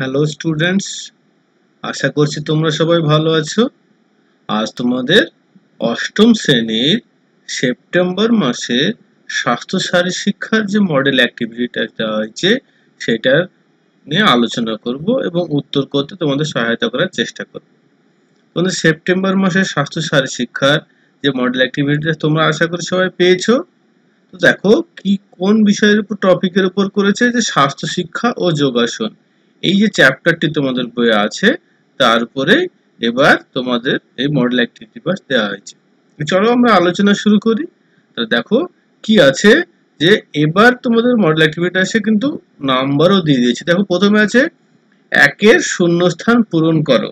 Hello students আশা করছি তোমরা সবাই ভালো আছো। আজ তোমাদের অষ্টম শ্রেণির সেপ্টেম্বর মাসে স্বাস্থ্য শারী শিক্ষার যে মডেল অ্যাক্টিভিটিটা দেওয়া হয়েছে সেটার নিয়ে আলোচনা করব এবং উত্তর করতে তোমাদের সহায়তা করার চেষ্টা করব। তোমাদের সেপ্টেম্বর মাসে স্বাস্থ্য শারী শিক্ষার যে মডেল অ্যাক্টিভিটিটা তোমরা আশা করি সবাই পেয়েছ। তো দেখো, কি কোন বিষয়ের উপর টপিকের উপর করেছে যে স্বাস্থ্য শিক্ষা ও যোগাসন। এই যে চ্যাপ্টারটি তোমাদের বইয়ে আছে, তার উপরে এবার তোমাদের এই মডেল অ্যাক্টিভিটি পাস দেওয়া হয়েছে। চলো আমরা আলোচনা শুরু করি। তাহলে দেখো কি আছে যে এবার তোমাদের মডেল অ্যাক্টিভিটি আছে কিন্তু নাম্বারও দিয়ে দিয়েছে। দেখো প্রথমে আছে একের শূন্যস্থান পূরণ করো।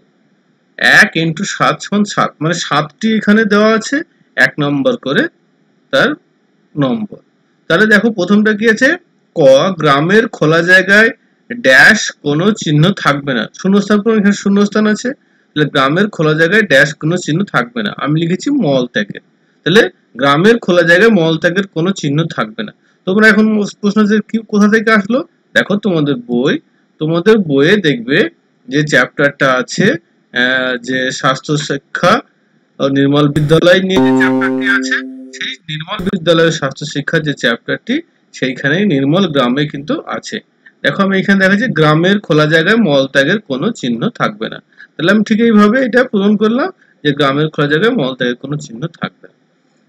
এক ইন্টু সাত সমান সাত মানে সাতটি এখানে দেওয়া আছে, এক নম্বর করে তার নম্বর তাহলে দেখো প্রথমটা কি আছে? ক, গ্রামের খোলা জায়গায় ড্যাশ কোনো চিহ্ন থাকবে না। শূন্যস্থান পূরণ, এখানে শূন্যস্থান আছে। তাহলে গ্রামের খোলা জায়গায় ড্যাশ কোনো চিহ্ন থাকবে না। আমি লিখেছি মল ত্যাগের তাহলে গ্রামের খোলা জায়গায় মল ত্যাগের কোনো চিহ্ন থাকবে না। তোমরা এখন প্রশ্ন যে কোথা থেকে আসলো? দেখো তোমাদের বই। তোমাদের বইয়ে দেখবে যে চ্যাপ্টারটা আছে যে স্বাস্থ্য শিক্ষা ও নির্মল বিদ্যালয় নিয়ে চ্যাপ্টারটি আছে, সেই নির্মল বিদ্যালয়ের স্বাস্থ্য শিক্ষার যে চ্যাপ্টারটি সেইখানেই নির্মল গ্রামে কিন্তু আছে। দেখো আমি এখানে দেখা যাচ্ছে গ্রামের খোলা জায়গায় মল ত্যাগের কোনো চিহ্ন থাকবে না। তাহলে আমি ঠিক এইভাবে এটা পূরণ করলাম যে গ্রামের খোলা জায়গায় মল ত্যাগের কোনো চিহ্ন থাকবে না।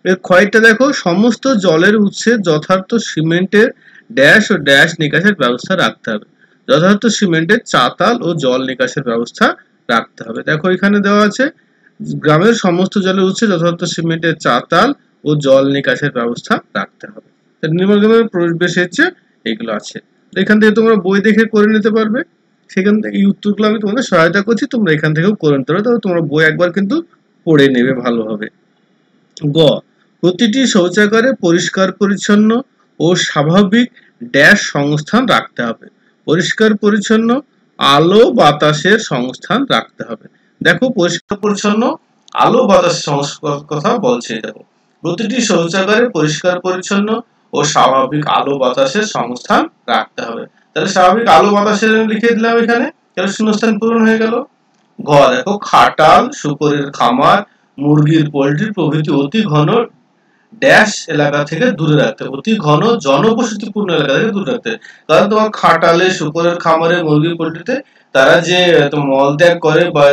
এর ক্ষয়টা দেখো, সমস্ত জলের উৎসে যথার্থ সিমেন্টের ড্যাশ ও ড্যাশ নিকাশের ব্যবস্থা রাখতে হবে। যথার্থ সিমেন্টের চাতাল ও জল নিকাশের ব্যবস্থা রাখতে হবে। দেখো এখানে দেওয়া আছে, গ্রামের সমস্ত জলের উৎসে যথার্থ সিমেন্টের চাতাল ও জল নিকাশের ব্যবস্থা রাখতে হবে। নির্মল গ্রামের পরিবেশ হচ্ছে, এগুলো আছে। এখান থেকে তোমরা বই দেখে করে নিতে পারবে। সেখান থেকে এই উত্তরগুলো আমি তোমাদের সহায়তা করছি, তোমরা এখান থেকেও করে নিতে পারো। তবে তোমরা বই একবার কিন্তু পড়ে নেবে ভালোভাবে। গ, প্রতিটি শৌচাগারে পরিষ্কার, পরিচ্ছন্ন ও স্বাভাবিক ড্যাশ সংস্থান রাখতে হবে। পরিষ্কার, পরিচ্ছন্ন, আলো, বাতাসের সংস্থান রাখতে হবে। দেখো, পরিষ্কার, পরিচ্ছন্ন, আলো বাতাস কথা বলছে। দেখো প্রতিটি শৌচাগারে পরিষ্কার, পরিচ্ছন্ন ও স্বাভাবিক আলো বাতাসের সংস্থান রাখতে হবে। তাহলে স্বাভাবিক আলো বাতাসের লিখে দিলাম এখানে। তাহলে শূন্যস্থান পূরণ হয়ে গেল। ঘ, দেখো, খাটাল শুকরের খামার, মুরগির পোল্ট্রি প্রভৃতি অতি ঘন ড্যাশ এলাকা থেকে দূরে রাখতে অতি ঘন জনবসতিপূর্ণ এলাকা থেকে দূরে রাখতে কারণ তোমার খাটালে শুকরের খামারে, মুরগির পোলট্রিতে তারা যে মল ত্যাগ করে বা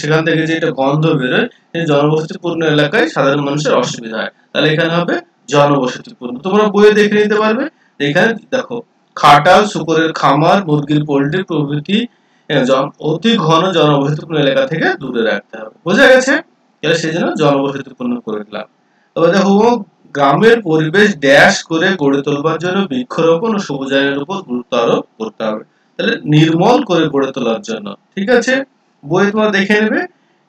সেখান থেকে যে একটা গন্ধ বেরোয় জনবসতিপূর্ণ এলাকায় সাধারণ মানুষের অসুবিধা হয়। তাহলে এখানে হবে জনবসতিপূর্ণ। তোমরা বইয়ে দেখে নিতে পারবে এখানে দেখো, খাটাল, শুকরের খামার, মুরগির পোল্ট্রি প্রভৃতি অতি ঘন জনবসতিপূর্ণ এলাকা থেকে দূরে রাখতে হবে। বোঝা গেছে? তাহলে সেই জন্য জনবসতিপূর্ণ করে দিলাম। তবে দেখো গ্রামের পরিবেশ ড্যাশ করে গড়ে তোলবার জন্য বৃক্ষরোপণ ও সবুজায়নের উপর গুরুত্ব আরোপ করতে হবে। তাহলে নির্মল করে গড়ে তোলার জন্য। ঠিক আছে? বই তোমরা দেখে নেবে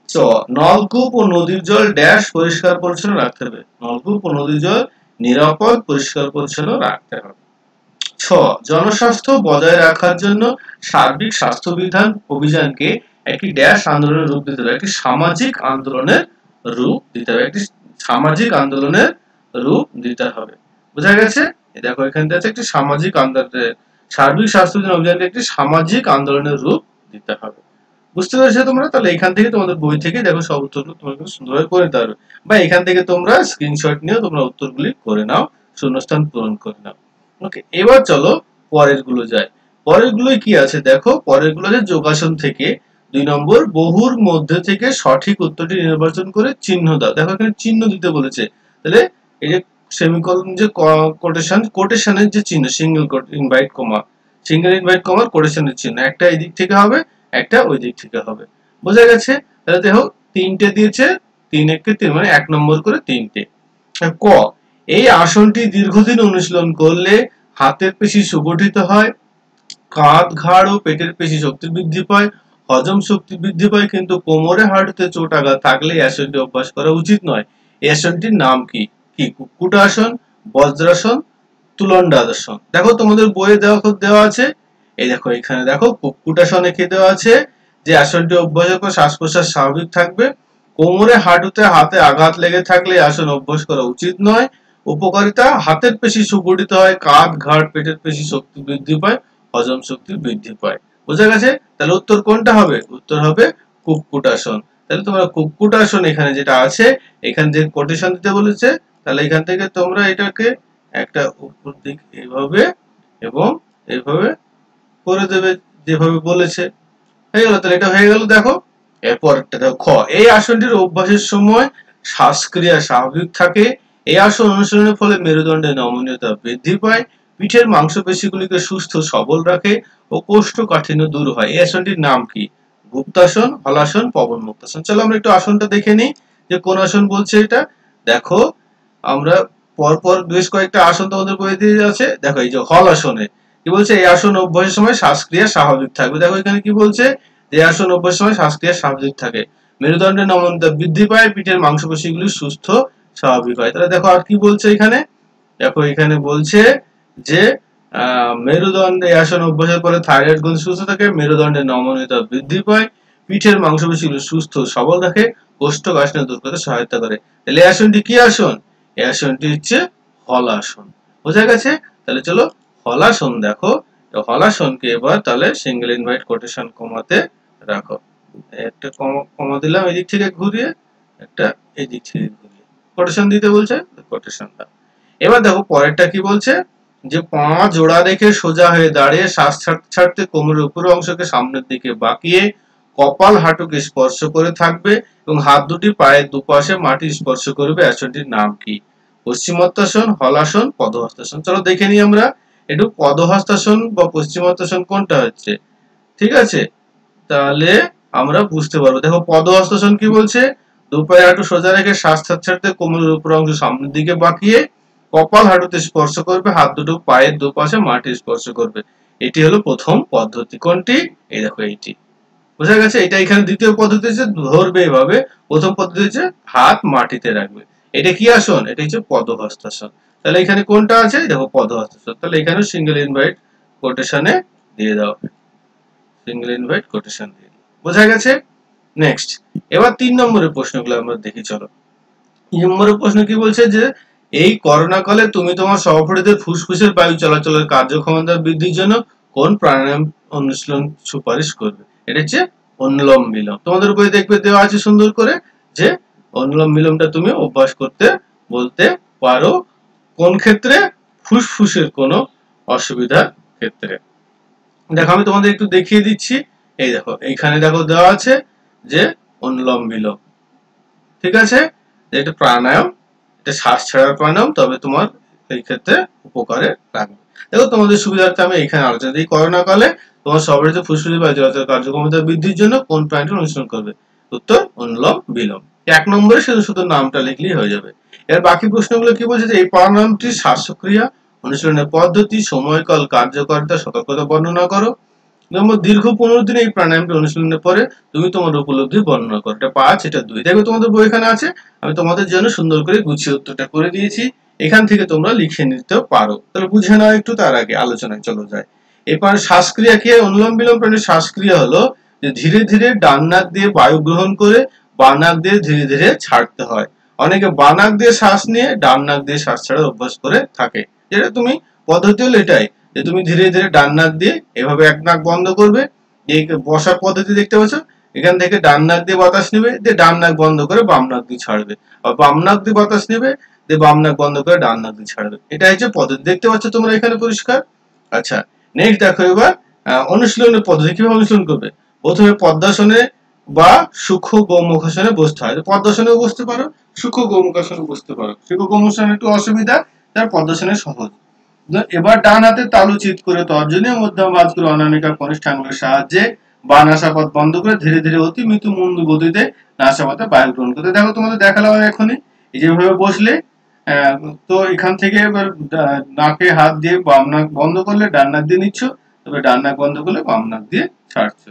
চ নলকূপ ও নদীর জল ড্যাশ পরিষ্কার পরিচ্ছন্ন রাখতে হবে। নলকূপ ও নদীর জল নিরাপদ, পরিষ্কার পরিচ্ছন্ন রাখতে হবে। ছ, জনস্বাস্থ্য বজায় রাখার জন্য সার্বিক স্বাস্থ্য বিধান অভিযানকে একটি ড্যাশ আন্দোলনের রূপ দিতে হবে। একটি সামাজিক আন্দোলনের রূপ দিতে হবে। একটি সামাজিক আন্দোলনের রূপ দিতে হবে। বোঝা গেছে? দেখো, এখানে আছে একটি সামাজিক আন্দোলনের সার্বিক স্বাস্থ্য বিধান অভিযানকে একটি সামাজিক আন্দোলনের রূপ দিতে হবে। বুঝতে পেরেছ তোমরা? তাহলে এখান থেকে তোমাদের বই থেকে দেখো সব উত্তরগুলো তোমরা খুব সুন্দরভাবে করে নিতে পারবে বা এখান থেকে তোমরা স্ক্রিনশট নিয়ে তোমরা উত্তরগুলি করে নাও, শূন্যস্থান পূরণ করে নাও। ওকে এবার চলো পরেরগুলো যায় পরেরগুলো কি আছে দেখো? পরেরগুলো যে যোগাসন থেকে, দুই নম্বর, বহুর মধ্যে থেকে সঠিক উত্তরটি নির্বাচন করে চিহ্ন দাও। দেখো এখানে চিহ্ন দিতে বলেছে। তাহলে এই যে সেমিকলন যে কোটেশন কোটেশনের যে চিহ্ন single invite comma single invite কমার কোটেশনের চিহ্ন, একটা এই দিক থেকে হবে একটা ওই দিক থেকে হবে। বোঝা গেছে? তাহলে দেখো, তিনটে দিয়েছে, তিন এককে তিন মানে এক নম্বর করে তিনটে। ক? এই আসনটি দীর্ঘদিন অনুশীলন করলে হাতের পেশি সুগঠিত হয়, কাঁধ ঘাড় ও পেটের পেশি শক্তি বৃদ্ধি পায়, হজম শক্তি বৃদ্ধি পায়, কিন্তু কোমরে, হাঁটুতে চোট আঘাত থাকলে আসনটি অভ্যাস করা উচিত নয়। এই আসনটির নাম কি? কি? কুকুট আসন বজ্রাসন তুলন্ডাসন দেখো, তোমাদের বইয়ে দেওয়া দেওয়া আছে এই দেখো এখানে দেখো কুকুটাসন এঁকে দেওয়া আছে? যে আসনটি অভ্যাস শ্বাস প্রশ্বাস স্বাভাবিক থাকবে। কোমরে, হাঁটুতে, হাতে আঘাত লেগে থাকলে আসন অভ্যাস করা উচিত নয়। উপকারিতা, হাতের পেশি সুগঠিত হয়, কাঁধ ঘাট পেটের পেশি শক্তি বৃদ্ধি পায়, হজম শক্তি বৃদ্ধি পায়। বোঝা গেছে? তাহলে উত্তর কোনটা হবে? উত্তর হবে কুকুটাসন তাহলে তোমরা কুকুটাসন এখানে যেটা আছে, এখান থেকে কোটেশন দিতে বলেছে, তাহলে এখান থেকে তোমরা এটাকে একটা উপর দিক এইভাবে এবং এইভাবে করে দেবে, যেভাবে বলেছে। হয়ে গেল, তাহলে এটা হয়ে গেল, দেখো। এরপরটা দেখো, খ। এই আসনটির অভ্যাসের সময় শ্বাসক্রিয়া স্বাভাবিক থাকে। এই আসন অনুশীলনের ফলে মেরুদণ্ডের নমনীয়তা বৃদ্ধি পায়। পিঠের মাংসপেশিগুলিকে সুস্থ, সবল রাখে ও কোষ্ঠকাঠিন্য দূর হয়। এই আসনটির নাম কি? গুপ্তাসন, হলাসন, পবন মুক্তাসন। চলো আমরা একটু আসনটা দেখে নিই, যে কোন আসন বলছে এটা। দেখো, আমরা পরপর বেশ কয়েকটা আসন তোমাদের বই দিয়ে আছে। দেখো, এই যে হল আসনে কি বলছে? এই আসন অভ্যাসের সময় শ্বাসক্রিয়া স্বাভাবিক থাকবে। দেখো এখানে কি বলছে? এই আসন অভ্যাসের সময় শ্বাসক্রিয়া স্বাভাবিক থাকে। মেরুদণ্ডের নমনতা বৃদ্ধি পায়, পিঠের মাংসপেশিগুলি সুস্থ, স্বাভাবিক হয়। তাহলে দেখো আর কি বলছে এখানে? দেখো এখানে বলছে যে মেরুদণ্ড আসন অভ্যাসের পরে থাইরয়েড গ্রন্থি সুস্থ থাকে, মেরুদণ্ডের নমনীয়তা বৃদ্ধি পায়, পিঠের মাংসপেশিগুলো সুস্থ, সবল রাখে কোষ্ঠকাঠিন্য দূর করতে সহায়তা করে। তাহলে এই আসনটি কি আসন? এই আসনটি হচ্ছে হল আসন। বোঝা গেছে? তাহলে চলো হলাসন দেখো, তো হলাসনকে এবার তাহলে সিঙ্গেল ইনভাইট কোটেশন কমাতে রাখো। একটা কমা দিলাম এদিক থেকে ঘুরিয়ে, একটা এদিক থেকে ঘুরিয়ে। কোটেশন দিতে বলছে কোটেশন দাও। এবার দেখো পরেরটা কি বলছে? যে পা জোড়া রেখে সোজা হয়ে দাঁড়িয়ে শ্বাস ছাড়তে কোমরের উপর অংশকে সামনের দিকে বাঁকিয়ে কপাল হাঁটুকে স্পর্শ করে থাকবে এবং হাত দুটি পায়ের দুপাশে মাটি স্পর্শ করবে। আসনটির নাম কি? পশ্চিমোত্তাসন, হলাসন পদহস্তাসন চলো দেখে নিই আমরা। একটু পদহস্তাসন বা পশ্চিমোত্তাসন কোনটা হচ্ছে? ঠিক আছে? তাহলে আমরা বুঝতে পারব। দেখো পদহস্তাসন কি বলছে? দুপায়ে হাঁটু সোজা রেখে শ্বাস ছাড়তে কোমরের উপর অংশ সামনের দিকে বাঁকিয়ে কপাল হাঁটুতে স্পর্শ করবে, হাত দুটো পায়ের দুপাশে মাটি স্পর্শ করবে। এটি হলো প্রথম পদ্ধতি। কোনটি? এই দেখো, এইটি। বোঝা গেছে? এটা এখানে দ্বিতীয় পদ্ধতি হচ্ছে ধরবে এভাবে। প্রথম পদ্ধতি হচ্ছে হাত মাটিতে রাখবে। এটা কি আসন? এটা হচ্ছে পদহস্তাসন তাহলে এখানে কোনটা আছে? দেখো পদহস্তাসন তাহলে এখানে সিঙ্গেল ইনভাইট কোটেশনে দিয়ে দাও। সিঙ্গেল ইনভাইট কোটেশন দিয়ে বোঝা গেছে? নেক্সট এবার তিন নম্বরের প্রশ্নগুলো আমরা দেখি, চলো। তিন নম্বরের প্রশ্ন কি বলছে যে, এই করোনাকালে তুমি তোমার সহপাঠীদের ফুসফুসের বায়ু চলাচলের কার্যক্ষমতা বৃদ্ধির জন্য কোন প্রাণায়াম অনুশীলন সুপারিশ করবে? এটা হচ্ছে অনুলম বিলম। তোমাদের উপরে দেখবে দেওয়া আছে সুন্দর করে যে, অনুলম বিলমটা তুমি অভ্যাস করতে, বলতে পারো কোন ক্ষেত্রে? ফুসফুসের কোনো অসুবিধার ক্ষেত্রে। দেখো, আমি তোমাদের একটু দেখিয়ে দিচ্ছি। এই দেখো, এইখানে দেখো দেওয়া আছে যে অনুলম বিলম ঠিক আছে? এটা প্রাণায়াম, এটা শ্বাস ছাড়ার প্রাণায়াম, তবে তোমার এই ক্ষেত্রে উপকারে রাখবে দেখো, তোমাদের সুবিধার্থে আমি এখানে আলোচনা দিই করোনা কালে তোমার সবারিতে ফুসফুসের বা জলাচল কার্যক্ষমতা বৃদ্ধির জন্য কোন প্রাণীটি অনুসরণ করবে? উত্তর অনুলম বিলম এক নম্বরে শুধু শুধু নামটা লিখলেই হয়ে যাবে। এর বাকি প্রশ্নগুলো কি বলছে যে, এই প্রাণায়ামটি শ্বাসক্রিয়া, অনুশীলনের পদ্ধতি, সময়কাল, কার্যকারিতা, সতর্কতা বর্ণনা করো। নম্বর, দীর্ঘ পনেরো দিনে এই প্রাণায়ামটি অনুশীলনের পরে তুমি তোমার উপলব্ধি বর্ণনা করো। এটা পাঁচ, এটা দুই। দেখবে তোমাদের বই এখানে আছে, আমি তোমাদের জন্য সুন্দর করে গুছিয়ে উত্তরটা করে দিয়েছি। এখান থেকে তোমরা লিখে নিতে পারো। তাহলে বুঝে নাও একটু, তার আগে আলোচনায় চলো যায় এরপর শ্বাসক্রিয়া কি? অনুলম বিলম প্রাণীর শ্বাসক্রিয়া হলো যে ধীরে ধীরে ডান নাক দিয়ে বায়ু গ্রহণ করে বানাক দিয়ে ধীরে ধীরে ছাড়তে হয়। অনেকে বানাক দিয়ে শ্বাস নিয়ে ডান নাক দিয়ে শ্বাস ছাড়ার অভ্যাস করে থাকে। যেটা তুমি পদ্ধতি হলো এটাই, যে তুমি ধীরে ধীরে ডান নাক দিয়ে এভাবে এক নাক বন্ধ করবে, এই বসার পদ্ধতি দেখতে পাচ্ছ, এখান থেকে ডান নাক দিয়ে বাতাস নেবে, দিয়ে ডান নাক বন্ধ করে বাম নাক দিয়ে ছাড়বে। আর বাম নাক দিয়ে বাতাস নেবে, দিয়ে বাম নাক বন্ধ করে ডান নাক দিয়ে ছাড়বে। এটা হচ্ছে পদ্ধতি, দেখতে পাচ্ছ তোমরা এখানে পরিষ্কার? আচ্ছা নেক্সট দেখো এবার অনুশীলনের পদ্ধতি, কীভাবে অনুশীলন করবে? প্রথমে পদ্মাসনে বা সূক্ষ্ম গৌমুখাসনে বসতে হয়। পদ্মাসনেও বসতে পারো, সূক্ষ্ম গৌমুখাসনে বসতে পারো। সূক্ষ্ম গৌমুখাসনে একটু অসুবিধা, তার পদ্মাসনে সহজ। এবার ডান হাতে তালু চিত করে তর্জনীয় মধ্যম বাজগুলো অনামিকা কনিষ্ঠ আঙ্গুলের সাহায্যে বা নাসাপথ বন্ধ করে ধীরে ধীরে অতি মৃত্যু মন্দ গতিতে নাসাপথে বায়ু গ্রহণ করতে। দেখো তোমাদের দেখালাম এখনই, এই যেভাবে বসলে তো এখান থেকে এবার নাকে হাত দিয়ে বাম নাক বন্ধ করলে ডান নাক দিয়ে নিচ্ছ তবে ডান নাক বন্ধ করলে বাম নাক দিয়ে ছাড়ছো।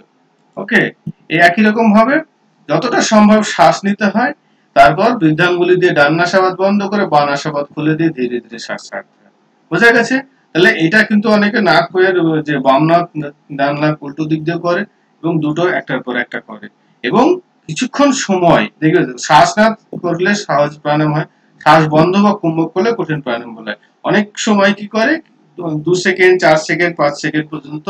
ওকে এই একই রকম ভাবে যতটা সম্ভব শ্বাস নিতে হয়, তারপর বৃদ্ধাঙ্গুলি দিয়ে ডান নাসাবাদ বন্ধ করে বাম নাসাবাদ খুলে দিয়ে ধীরে ধীরে শ্বাস ছাড়তে হয়। বোঝা গেছে? তাহলে এটা কিন্তু অনেকে নাক হয়ে যে বাম নাক, ডান নাক উল্টো দিক দিয়ে করে এবং দুটো একটার পর একটা করে। এবং কিছুক্ষণ সময়, দেখবে শ্বাস না করলে সহজ প্রাণায়াম হয়। শ্বাস বন্ধ বা কুম্ভক করলে কঠিন প্রাণায়াম বলে অনেক সময় কি করে? দু সেকেন্ড, চার সেকেন্ড, পাঁচ সেকেন্ড পর্যন্ত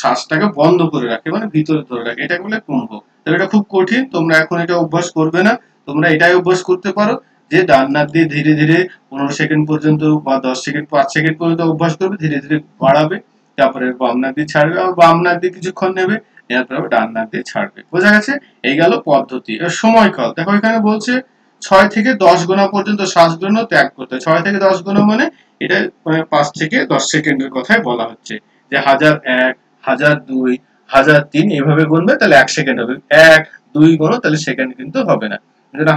শ্বাসটাকে বন্ধ করে রাখে মানে ভিতরে ধরে রাখে। এটা বলে কুম্ভ তবে এটা খুব কঠিন। তোমরা এখন এটা অভ্যাস করবে না। তোমরা এটাই অভ্যাস করতে পারো যে ডান্নার দিয়ে ধীরে ধীরে পনেরো সেকেন্ড পর্যন্ত বা দশ সেকেন্ড পাঁচ সেকেন্ড পর্যন্ত অভ্যাস করবে, ধীরে ধীরে বাড়াবে। তারপরে বাম নাক দিয়ে ছাড়বে আবার বাম নাক দিয়ে কিছুক্ষণ নেবে। নেওয়ার পর ডান নাক দিয়ে ছাড়বে। বোঝা গেছে? এই গেল পদ্ধতি। সময়কাল। দেখো এখানে বলছে ছয় থেকে দশ গোনা পর্যন্ত শ্বাস গ্রহণ ত্যাগ করতে ছয় থেকে দশ গোনা মানে এটা মানে পাঁচ থেকে দশ সেকেন্ডের কথাই বলা হচ্ছে। যে হাজার এক, হাজার দুই, হাজার তিন এভাবে গুনবে, তাহলে এক সেকেন্ড হবে। এক, দুই গুণ তাহলে সেকেন্ড কিন্তু হবে না।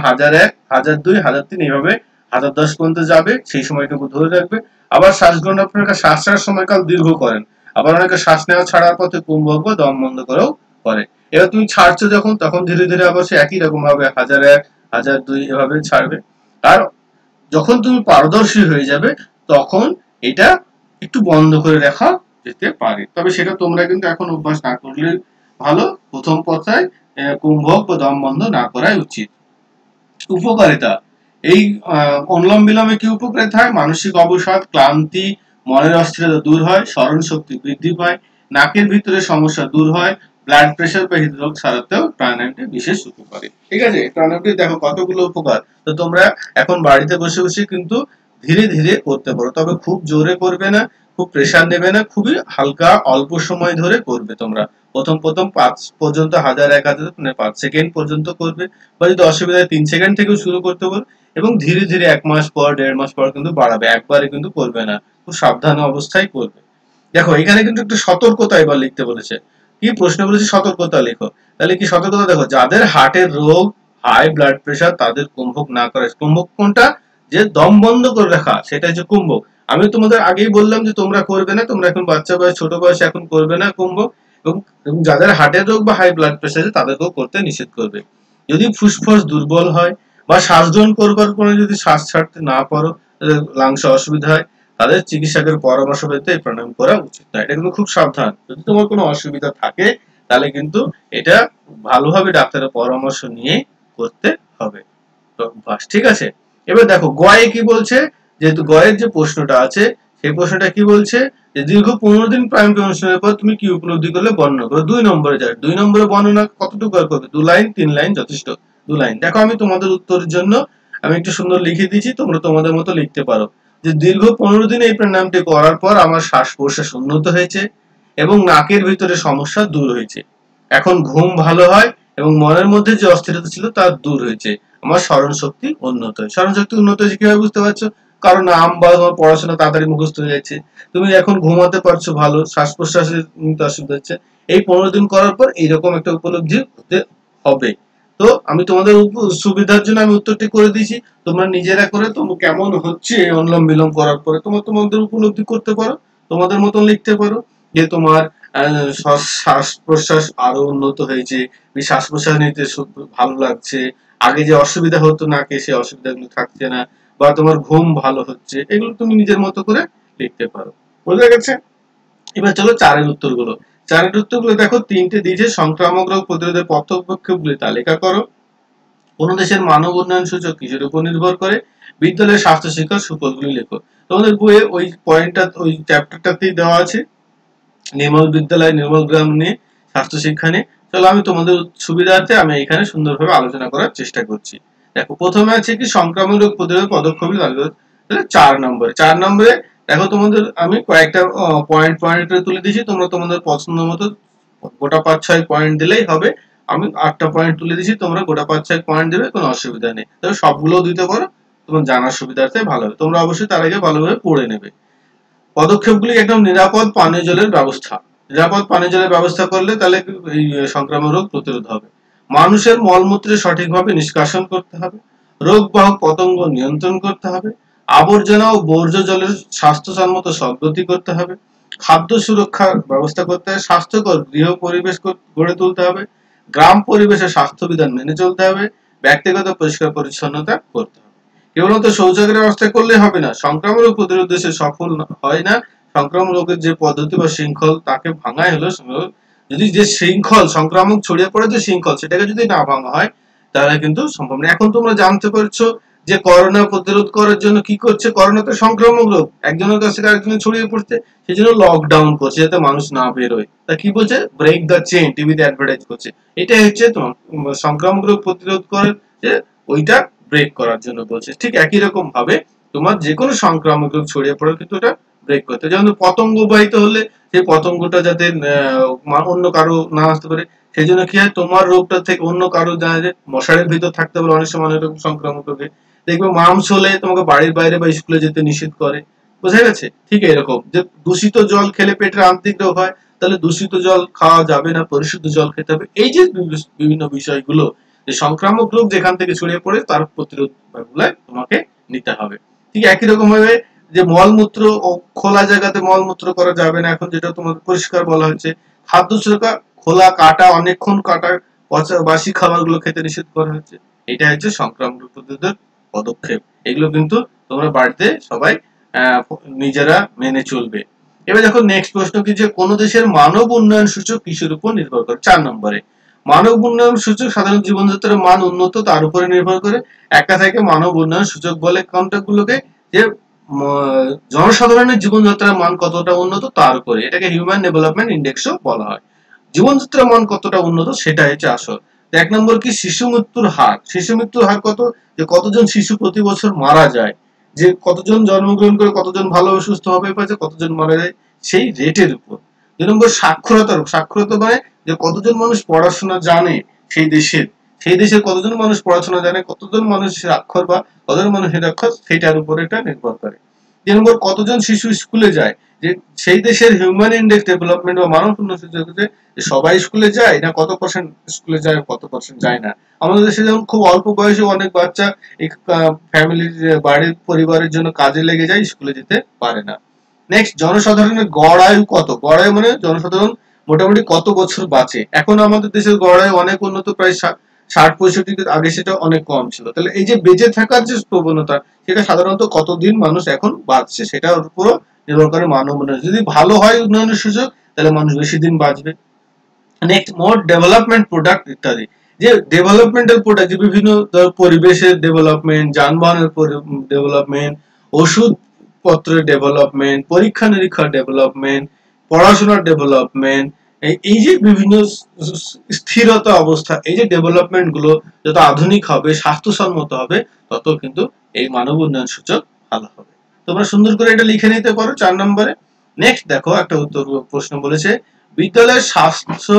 হাজার এক, হাজার দুই, হাজার তিন এইভাবে হাজার দশ পর্যন্ত যাবে, সেই সময়টুকু ধরে রাখবে। আবার শ্বাস গ্রহণ আপনারা শ্বাস ছাড়ার সময়কাল দীর্ঘ করেন। আবার অনেকে শ্বাস নেওয়া ছাড়ার পথে কুম্ভ বা দম বন্ধ করেও করে। এবার তুমি ছাড়ছো যখন, তখন ধীরে ধীরে আবার সে একই রকম ভাবে হাজার এক, হাজার দুই এভাবে ছাড়বে। আর যখন তুমি পারদর্শী হয়ে যাবে, তখন এটা একটু বন্ধ করে রাখা যেতে পারে। তবে সেটা তোমরা কিন্তু এখন অভ্যাস না করলে ভালো। প্রথম পথায় কুম্ভক বা দম বন্ধ না করাই উচিত। উপকারিতা, এই অনুলম বিলমে কি উপকারিতা হয়? মানসিক অবসাদ, ক্লান্তি, মনের অস্থিরতা দূর হয়, স্মরণ শক্তি বৃদ্ধি পায়, নাকের ভিতরে সমস্যা দূর হয় ব্লাড প্রেশার বা হৃদরোগ সারাতেও প্রাণায়ামটি বিশেষ উপকারী। ঠিক আছে? প্রাণায়ামটি দেখো কতগুলো উপকার। তো তোমরা এখন বাড়িতে বসে বসে কিন্তু ধীরে ধীরে করতে পারো। তবে খুব জোরে করবে না। খুব প্রেশার নেবে না, খুবই হালকা অল্প সময় ধরে করবে তোমরা। প্রথম প্রথম পাঁচ পর্যন্ত, হাজার এক হাজার মানে পাঁচ সেকেন্ড পর্যন্ত করবে। বা যদি অসুবিধা তিন সেকেন্ড থেকেও শুরু করতে পারো। এবং ধীরে ধীরে এক মাস পর, দেড় মাস পর কিন্তু বাড়াবে। একবারে কিন্তু করবে না। খুব সাবধান অবস্থায় করবে। দেখো, এখানে কিন্তু একটু সতর্কতা এবার লিখতে বলেছে। কি প্রশ্ন বলেছে? সতর্কতা লেখো। তাহলে কি সতর্কতা? দেখো, যাদের হার্টের রোগ হাই ব্লাড প্রেশার তাদের কুম্ভক না করে কুম্ভক কোনটা? যে দম বন্ধ করে রাখা, সেটা হচ্ছে কুম্ভক। আমি তোমাদের আগেই বললাম যে তোমরা করবে না, তোমরা এখন বাচ্চা বয়স, ছোট বয়সে এখন করবে না কুম্ভক এবং যাদের হার্টের রোগ বা হাই ব্লাড প্রেশার আছে তাদেরকেও করতে নিষেধ করবে। যদি ফুসফুস দুর্বল হয় বা শ্বাস গ্রহণ করবার পরে যদি শ্বাস ছাড়তে না পারো লাংসে অসুবিধা হয়, তাদের চিকিৎসকের পরামর্শ পেতে এই প্রাণায়াম করা উচিত না এটা কিন্তু খুব সাবধান। যদি তোমার কোনো অসুবিধা থাকে, তাহলে কিন্তু এটা ভালোভাবে ডাক্তারের পরামর্শ নিয়ে করতে হবে। তো ঠিক আছে? এবার দেখো গয়ে কি বলছে? যেহেতু গয়ের যে প্রশ্নটা আছে, সেই প্রশ্নটা কি বলছে? যে দীর্ঘ পনেরো দিন প্রাইমারি অনুষ্ঠানের পর তুমি কি উপলব্ধি করলে বর্ণনা করো? দুই নম্বরে যায় দুই নম্বরে বর্ণনা কতটুকু করবে? দু লাইন, তিন লাইন যথেষ্ট। দু লাইন। দেখো আমি তোমাদের উত্তরের জন্য আমি একটু সুন্দর লিখে দিয়েছি, তোমরা তোমাদের মতো লিখতে পারো। যে দীর্ঘ পনেরো দিন এই প্রাণায়ামটি করার পর আমার শ্বাস প্রশ্বাস উন্নত হয়েছে এবং নাকের ভিতরে সমস্যা দূর হয়েছে। এখন ঘুম ভালো হয় এবং মনের মধ্যে যে অস্থিরতা ছিল তা দূর হয়েছে। আমার স্মরণ শক্তি উন্নত স্মরণ শক্তি উন্নত হয়েছে কীভাবে বুঝতে পারছ? কারণ নাম বা তোমার পড়াশোনা তাড়াতাড়ি মুখস্থ হয়ে যাচ্ছে। তুমি এখন ঘুমাতে পারছ ভালো, শ্বাস প্রশ্বাসের অসুবিধা হচ্ছে। এই পনেরো দিন করার পর এইরকম একটা উপলব্ধি হবে। তো আমি তোমাদের সুবিধার জন্য আমি উত্তরটি করে দিয়েছি। তোমরা নিজেরা করে তো কেমন হচ্ছে অনুলম বিলম করার পরে তোমার তোমাদের উপলব্ধি করতে পারো, তোমাদের মতন লিখতে পারো যে তোমার শ্বাস প্রশ্বাস আরও উন্নত হয়েছে। শ্বাস প্রশ্বাস নিতে ভালো লাগছে। আগে যে অসুবিধা হতো নাকে সে অসুবিধাগুলো থাকছে না। বা তোমার ঘুম ভালো হচ্ছে এগুলো তুমি নিজের মতো করে লিখতে পারো। বোঝা গেছে? এবার চলো চারের উত্তরগুলো। চারের উত্তরগুলো দেখো তিনটে দিয়েছে সংক্রামক রোগ প্রতিরোধের পথপক্ষগুলি তালিকা করো। কোন দেশের মানব উন্নয়ন সূচক কিসের উপর নির্ভর করে? বিদ্যালয়ের স্বাস্থ্য শিক্ষার সুফলগুলি লেখো। তোমাদের বইয়ে ওই পয়েন্টটা ওই চ্যাপ্টারটাতেই দেওয়া আছে। নির্মল বিদ্যালয় নির্মল গ্রাম নিয়ে স্বাস্থ্য শিক্ষা নিয়ে। চলো আমি তোমাদের সুবিধার্থে আমি এখানে সুন্দরভাবে আলোচনা করার চেষ্টা করছি। দেখো, প্রথমে আছে কি সংক্রামক রোগ প্রতিরোধ পদক্ষেপ চার নম্বরে। চার নম্বরে, দেখো তোমাদের, আমি কয়েকটা পয়েন্ট পয়েন্ট তুলে দিয়েছি, তোমরা তোমাদের পছন্দ মতো গোটা পাঁচ, ছয় পয়েন্ট দিলেই হবে। আমি আটটা পয়েন্ট তুলে দিয়েছি, তোমরা গোটা পাঁচ, ছয় পয়েন্ট দেবে, কোনো অসুবিধা নেই। তবে সবগুলো দিতে পারো, তোমার জানার সুবিধার্থে ভালো হবে। তোমরা অবশ্যই তার আগে ভালোভাবে পড়ে নেবে। পদক্ষেপগুলি একদম নিরাপদ পানীয় জলের ব্যবস্থা। নিরাপদ পানীয় জলের ব্যবস্থা করলে তাহলে এই সংক্রামক রোগ প্রতিরোধ হবে। মানুষের মলমূত্রে সঠিকভাবে নিষ্কাশন করতে হবে, রোগ বাহক পতঙ্গ নিয়ন্ত্রণ করতে হবে, আবর্জনা ও বর্জ্য জলের স্বাস্থ্যসম্মত সদ্গতি করতে হবে, খাদ্য সুরক্ষার ব্যবস্থা করতে হবে, স্বাস্থ্যকর গৃহ পরিবেশ গড়ে তুলতে হবে, গ্রাম পরিবেশে স্বাস্থ্যবিধান মেনে চলতে হবে, ব্যক্তিগত পরিষ্কার পরিচ্ছন্নতা করতে হবে। কেবলমাত্র শৌচাগারের ব্যবস্থা করলে হবে না, সংক্রামক রোগ প্রতিরোধ দেশে সফল হয় না, সংক্রামক রোগের যে পদ্ধতি বা শৃঙ্খল তাকে ভাঙাই হলো যদি যে শৃঙ্খল, সংক্রামক ছড়িয়ে পড়ে যে শৃঙ্খল, সেটাকে যদি না ভাঙা হয়, তাহলে কিন্তু সম্ভব না এখন তোমরা জানতে পারছ যে করোনা প্রতিরোধ করার জন্য কি করছে? করোনা তো সংক্রামক রোগ। একজনের কাছ থেকে আরেকজনের ছড়িয়ে পড়ছে সেই জন্য লকডাউন করছে যাতে মানুষ না বেরোয় তা কি বলছে? ব্রেক দ্য চেইন টিভিতে অ্যাডভার্টাইজ করছে। এটাই হচ্ছে তোমার সংক্রামক রোগ প্রতিরোধ করার যে, ওইটা ব্রেক করার জন্য বলছে। ঠিক একই রকম ভাবে তোমার যে কোনো সংক্রামক রোগ ছড়িয়ে পড়ার কিন্তু ওটা ব্রেক করতে যেমন পতঙ্গ বাহিত হলে সেই পতঙ্গটা যাতে অন্য কারও না আসতে পারে। সেই জন্য কি হয়? তোমার রোগটা থেকে অন্য কারও জানা যায় মশারের ভিতর থাকতে পারে অনেক সময় অনেক সংক্রামক রোগে। দেখবে মামস হলে তোমাকে বাড়ির বাইরে বা স্কুলে যেতে নিষেধ করে। বোঝা গেছে? ঠিক এরকম। যে দূষিত জল খেলে পেটের আন্তরিক রোগ হয়, তাহলে দূষিত জল খাওয়া যাবে না, পরিশুদ্ধ জল খেতে হবে। এই যে বিভিন্ন বিষয়গুলো, যে সংক্রামক রোগ যেখান থেকে ছড়িয়ে পড়ে, তার প্রতিরোধ তোমাকে নিতে হবে। ঠিক একই রকম ভাবে যে মলমূত্র খোলা জায়গাতে মলমূত্র করা যাবে না, এখন যেটা তোমাদের পরিষ্কার বলা হচ্ছে খাদ্য সুরক্ষা, খোলা কাটা, অনেকক্ষণ কাটা বাসি খাবারগুলো খেতে নিষেধ করা হচ্ছে এটা হচ্ছে সংক্রামক প্রতিরোধের পদক্ষেপ। এগুলো কিন্তু তোমরা বাড়িতে সবাই নিজেরা মেনে চলবে। এবার দেখো নেক্সট প্রশ্ন কি যে কোন দেশের মানব উন্নয়ন সূচক কিসের উপর নির্ভর করে? চার নম্বরে। মানব উন্নয়ন সূচক সাধারণ জীবনযাত্রার মান উন্নত, তার উপরে নির্ভর করে। একা থেকে মানব উন্নয়ন সূচক বলে কন্ট্যাক্ট গুলোকে যে জনসাধারণের জীবনযাত্রার মান কতটা উন্নত তার উপরে। এটাকে হিউম্যান ডেভেলপমেন্ট ইন্ডেক্সও বলা হয়। জীবনযাত্রার মান কতটা উন্নত সেটা হচ্ছে আসল। এক নম্বর কি? শিশু মৃত্যুর হার। শিশু মৃত্যুর হার কত? যে কতজন শিশু প্রতি বছর মারা যায়, যে কতজন জন্মগ্রহণ করে কতজন ভালোভাবে সুস্থ হবে পাচ্ছে কতজন মারা যায়, সেই রেটের উপর। দুই নম্বর সাক্ষরতার সাক্ষরতা মানে যে কতজন মানুষ পড়াশোনা জানে সেই দেশের। সেই দেশের কতজন মানুষ পড়াশোনা জানে, কতজন মানুষ স্বাক্ষর বা কতজন মানুষ নিরক্ষর সেটার উপর এটা নির্ভর করে। তিন নম্বর, কতজন শিশু স্কুলে যায়? যে সেই দেশের হিউম্যান ইন্ডেক্স ডেভেলপমেন্ট বা মানব উন্নয়ন সবাই স্কুলে যায় না, কত পার্সেন্ট স্কুলে যায়, কত পার্সেন্ট যায় না। আমাদের দেশে যেমন খুব অল্প বয়সে অনেক বাচ্চা ফ্যামিলির বাড়ির পরিবারের জন্য কাজে লেগে যায় স্কুলে যেতে পারে না। নেক্সট জনসাধারণের গড় আয়ু কত? গড় আয়ু মানে জনসাধারণ মোটামুটি কত বছর বাঁচে? এখন আমাদের দেশের গড় আয়ু অনেক উন্নত, প্রায় ষাট পঁয়ষট্টি আগে সেটা অনেক কম ছিল। তাহলে এই যে বেঁচে থাকার যে প্রবণতা, সেটা সাধারণত কতদিন মানুষ এখন বাঁচছে সেটার উপরও নির্ভর করে মানব উন্নয়ন যদি ভালো হয় উন্নয়নের সুযোগ, তাহলে মানুষ বেশি দিন বাঁচবে। নেক্সট মোর ডেভেলপমেন্ট প্রোডাক্ট ইত্যাদি। যে ডেভেলপমেন্টাল প্রোডাক্ট যে বিভিন্ন পরিবেশের ডেভেলপমেন্ট যানবাহনের ডেভেলপমেন্ট ওষুধ পত্রের ডেভেলপমেন্ট পরীক্ষা নিরীক্ষার ডেভেলপমেন্ট পড়াশোনার ডেভেলপমেন্ট এই যে বিভিন্ন স্থিরতা অবস্থা, এই যে ডেভেলপমেন্টগুলো যত আধুনিক হবে, স্বাস্থ্যসম্মত হবে, তত কিন্তু এই মানব উন্নয়ন সূচক ভালো হবে। তোমরা সুন্দর করে এটা লিখে নিতে পারো চার নম্বরে। নেক্সট দেখো, একটা উত্তর, প্রশ্ন বলেছে, বিদ্যালয়ের স্বাস্থ্য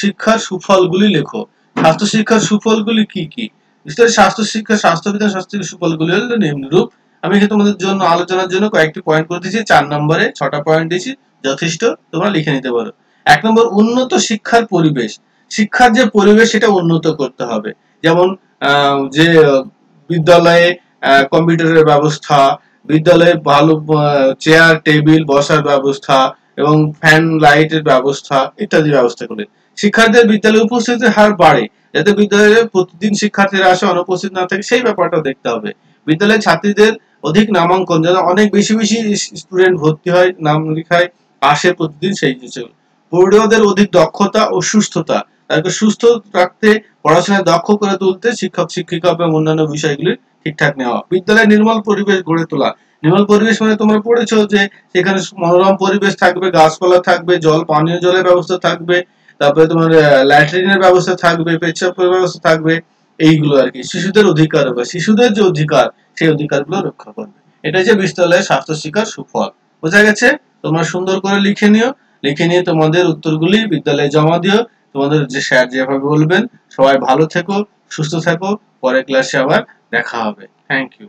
শিক্ষার সুফলগুলি লেখো। স্বাস্থ্য শিক্ষার সুফলগুলি কি কি? বিদ্যালয়ের স্বাস্থ্য শিক্ষা স্বাস্থ্যবিধান স্বাস্থ্য সুফলগুলি হলো নিম্নরূপ আমি এখানে তোমাদের জন্য, আলোচনার জন্য কয়েকটি পয়েন্ট করে দিয়েছি, চার নম্বরে ছটা পয়েন্ট দিয়েছি, যথেষ্ট, তোমরা লিখে নিতে পারো। এক নম্বর, উন্নত শিক্ষার পরিবেশ। শিক্ষার যে পরিবেশ, সেটা উন্নত করতে হবে। যেমন যে বিদ্যালয়ে কম্পিউটারের ব্যবস্থা, বিদ্যালয়ে ভালো চেয়ার, টেবিল বসার ব্যবস্থা এবং ফ্যান, লাইটের ব্যবস্থা ইত্যাদি ব্যবস্থা করে। শিক্ষার্থীদের বিদ্যালয়ে উপস্থিতির হার বাড়ে। যাতে বিদ্যালয়ে প্রতিদিন শিক্ষার্থীরা আসে, অনুপস্থিত না থাকে, সেই ব্যাপারটা দেখতে হবে। বিদ্যালয়ের ছাত্রীদের অধিক নামাঙ্কন যেন অনেক বেশি বেশি স্টুডেন্ট ভর্তি হয়, নাম লেখায়, আসে প্রতিদিন সেই জিনিসগুলো পড়ুয়াদের অধিক দক্ষতা ও সুস্থতা। তাদেরকে সুস্থ রাখতে, পড়াশোনায় দক্ষ করে তুলতে শিক্ষক, শিক্ষিকা এবং অন্যান্য বিষয়গুলি ঠিকঠাক নেওয়া। বিদ্যালয়ে নির্মল পরিবেশ গড়ে তোলা। নির্মল পরিবেশ মানে তোমরা পড়েছো যে সেখানে মনোরম পরিবেশ থাকবে, গাছপালা থাকবে, জল, পানীয় জলের ব্যবস্থা থাকবে, তারপরে তোমার ল্যাট্রিনের ব্যবস্থা থাকবে পেচ্ছাপের ব্যবস্থা থাকবে, এইগুলো আর কি। শিশুদের অধিকার হবে। শিশুদের যে অধিকার, সেই অধিকারগুলো রক্ষা করবে। এটা যে বিদ্যালয়ের স্বাস্থ্য শিক্ষার সুফল। বোঝা গেছে? তোমরা সুন্দর করে লিখে নিও। লিখে নিয়ে তোমাদের উত্তরগুলি বিদ্যালয়ে জমা দিও। তোমাদের যে স্যার যেভাবে বলবেন, সবাই ভালো থেকো, সুস্থ থাকো। পরের ক্লাসে আবার দেখা হবে। Thank you